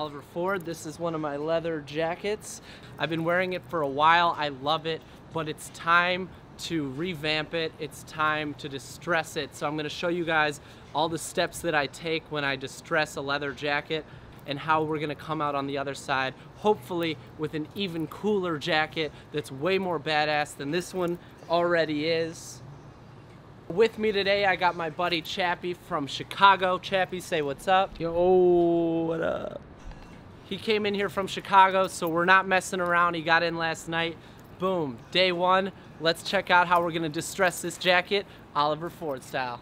Oliver Ford. This is one of my leather jackets. I've been wearing it for a while. I love it, but it's time to revamp it. It's time to distress it. So I'm gonna show you guys all the steps that I take when I distress a leather jacket and how we're gonna come out on the other side, hopefully with an even cooler jacket that's way more badass than this one already is. With me today, I got my buddy Chappie from Chicago. Chappie, say what's up. Yo, what up? He came in here from Chicago, so we're not messing around. He got in last night. Boom, day one. Let's check out how we're gonna distress this jacket, Oliver Ford style.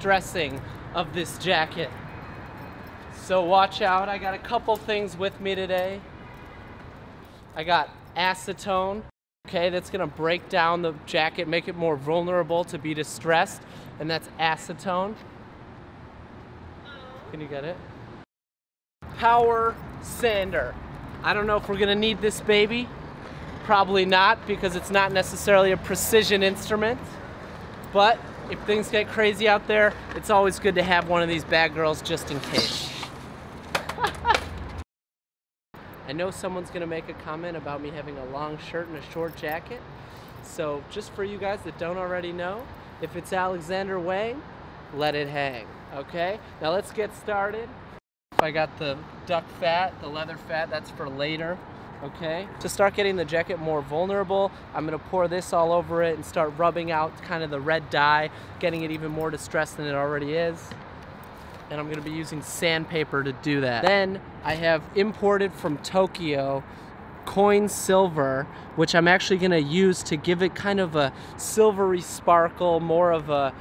Distressing of this jacket. So watch out, I got a couple things with me today. I got acetone, okay, that's gonna break down the jacket, make it more vulnerable to be distressed, and that's acetone. Can you get it? Power sander. I don't know if we're gonna need this baby. Probably not because it's not necessarily a precision instrument. But if things get crazy out there, it's always good to have one of these bad girls just in case. I know someone's gonna make a comment about me having a long shirt and a short jacket. So just for you guys that don't already know, if it's Alexander Wang, let it hang, okay? Now let's get started. I got the duck fat, the leather fat, that's for later, okay? To start getting the jacket more vulnerable, I'm gonna pour this all over it and start rubbing out kind of the red dye, getting it even more distressed than it already is. And I'm gonna be using sandpaper to do that. Then I have imported from Tokyo coin silver, which I'm actually gonna use to give it kind of a silvery sparkle, more of a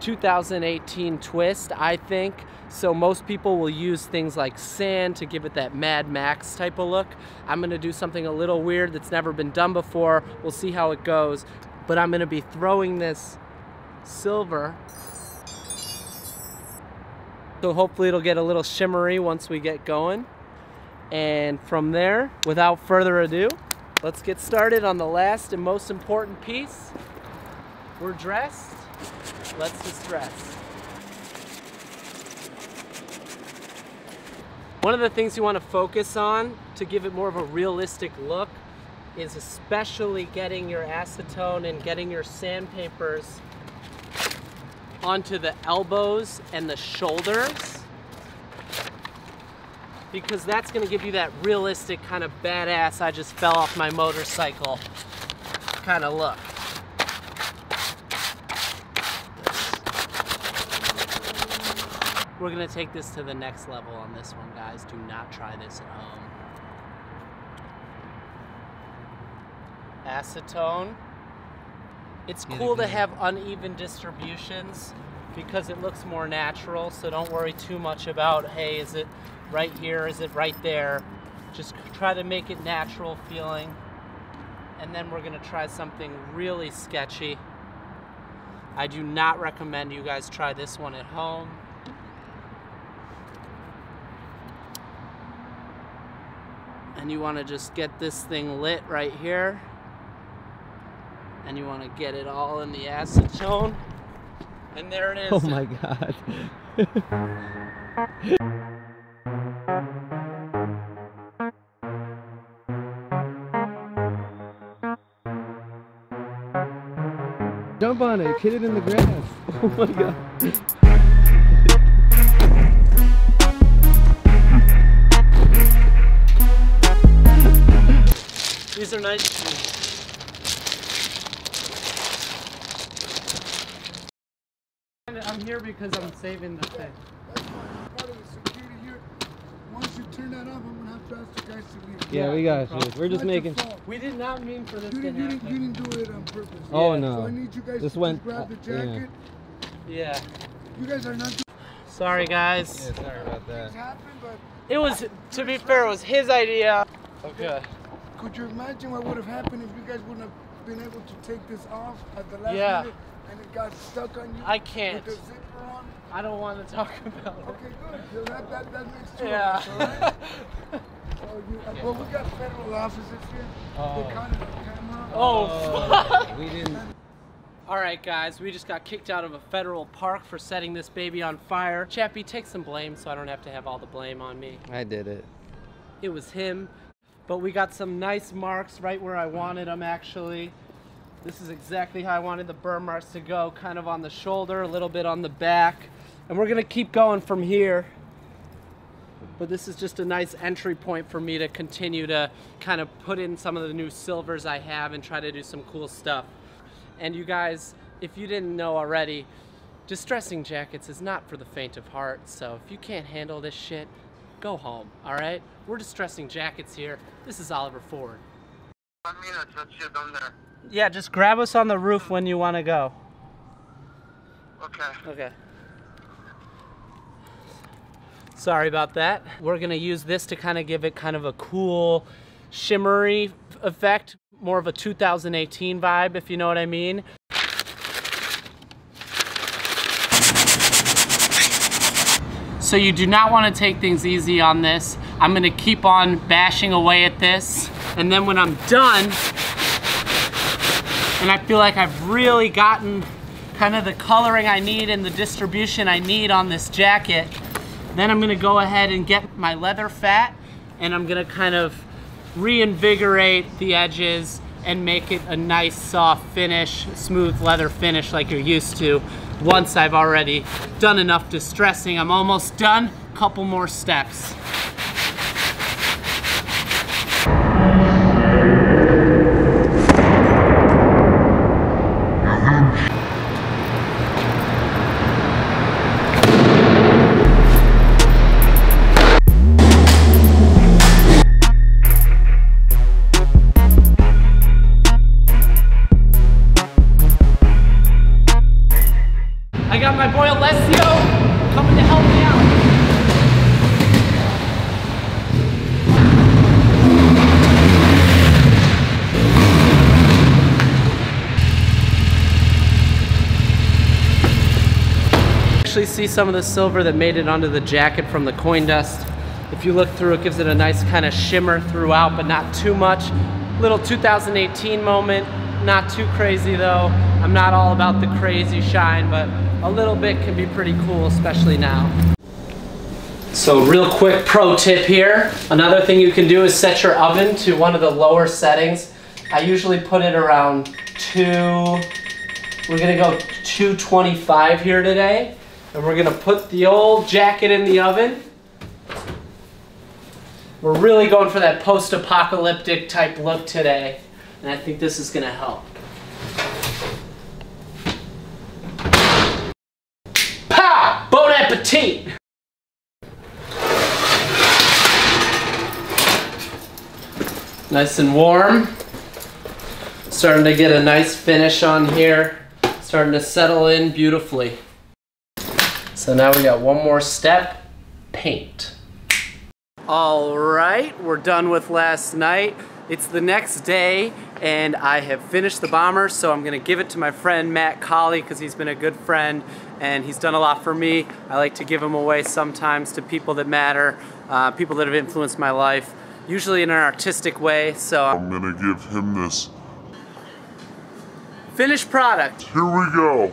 2018 twist, I think. So most people will use things like sand to give it that Mad Max type of look. I'm gonna do something a little weird that's never been done before. We'll see how it goes. But I'm gonna be throwing this silver. So hopefully it'll get a little shimmery once we get going. And from there, without further ado, let's get started on the last and most important piece. We're dressed, let's distress. One of the things you want to focus on to give it more of a realistic look is especially getting your acetone and getting your sandpapers onto the elbows and the shoulders because that's going to give you that realistic kind of badass I just fell off my motorcycle kind of look. We're gonna take this to the next level on this one, guys. Do not try this at home. Acetone. It's cool to have uneven distributions because it looks more natural, so don't worry too much about, hey, is it right here, is it right there? Just try to make it natural feeling. And then we're gonna try something really sketchy. I do not recommend you guys try this one at home. And you want to just get this thing lit right here and you want to get it all in the acetone and there it is Oh my god. Jump on it, hit it in the grass. Oh my god. these are nice shoes. I'm here because I'm saving the thing. That's fine. Part of the security here. Turn that off, I'm gonna have to ask the guys to leave. Yeah, Yeah, we got you. We're just Not making. fault. We did not mean for this You to didn't, you, didn't, you didn't do it on purpose. Oh Yeah. So no. I need you guys This to went- grab the uh, yeah. Yeah. You guys are not Sorry guys. sorry about things happen, but It was to be fair, it was his idea. Okay. Could you imagine what would have happened if you guys wouldn't have been able to take this off at the last Yeah. minute? and it got stuck on you. I can't. With the zipper on. I don't want to talk about it. Okay, good. So that, that, that makes two Yeah. of us, all right? So you, uh, well, we got federal officers here. Oh. They caught it on camera. oh, we didn't. All right, guys, we just got kicked out of a federal park for setting this baby on fire. Chappie, take some blame so I don't have to have all the blame on me. I did it. It was him, but we got some nice marks right where I wanted them actually. This is exactly how I wanted the burn marks to go, kind of on the shoulder, a little bit on the back. And we're gonna keep going from here. But this is just a nice entry point for me to continue to kind of put in some of the new silvers I have and try to do some cool stuff. And you guys, if you didn't know already, distressing jackets is not for the faint of heart. So if you can't handle this shit, go home, all right? We're distressing jackets here. This is Oliver Ford. One minute, that shit on there. Yeah, just grab us on the roof when you want to go. Okay. Okay. Sorry about that. We're gonna use this to kind of give it kind of a cool, shimmery effect, more of a 2018 vibe, if you know what I mean. So you do not want to take things easy on this. I'm gonna keep on bashing away at this, and then when I'm done, and I feel like I've really gotten kind of the coloring I need and the distribution I need on this jacket. Then I'm gonna go ahead and get my leather fat and I'm gonna kind of reinvigorate the edges and make it a nice soft finish, smooth leather finish like you're used to once I've already done enough distressing. I'm almost done, couple more steps. My boy Alessio coming to help me out. Actually see some of the silver that made it onto the jacket from the coin dust. If you look through, it gives it a nice kind of shimmer throughout, but not too much. Little 2018 moment, not too crazy though. I'm not all about the crazy shine, but a little bit can be pretty cool, especially now. So real quick pro tip here. Another thing you can do is set your oven to one of the lower settings. I usually put it around two, we're gonna go 225 here today. And we're gonna put the old jacket in the oven. We're really going for that post-apocalyptic type look today. And I think this is gonna help. 13. Nice and warm. Starting to get a nice finish on here. Starting to settle in beautifully. So now we got one more step, paint. All right, we're done with last night. It's the next day and I have finished the bomber, so I'm gonna give it to my friend Matt Kali because he's been a good friend and he's done a lot for me. I like to give him away sometimes to people that matter, uh, people that have influenced my life, usually in an artistic way. So, I'm gonna give him this. finished product. Here we go.